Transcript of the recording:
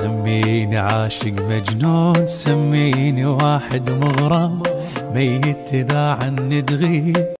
سميني عاشق مجنون سميني واحد مغرم ميت إذا عني تغيب